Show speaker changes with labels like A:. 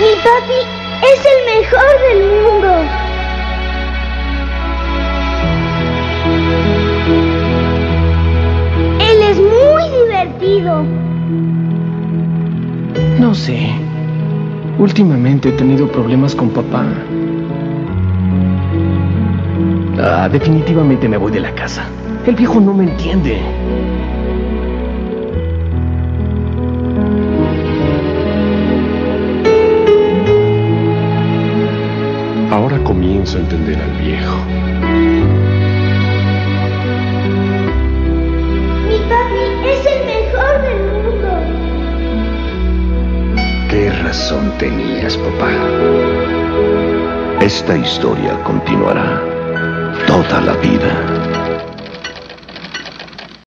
A: papi es el mejor del mundo. Él es muy divertido.
B: No sé. Últimamente he tenido problemas con papá. Ah, definitivamente me voy de la casa. El viejo no me entiende.
C: Ahora comienzo a entender al viejo.
A: Mi papi es el mejor del mundo.
D: ¿Qué razón tenías, papá? Esta historia continuará.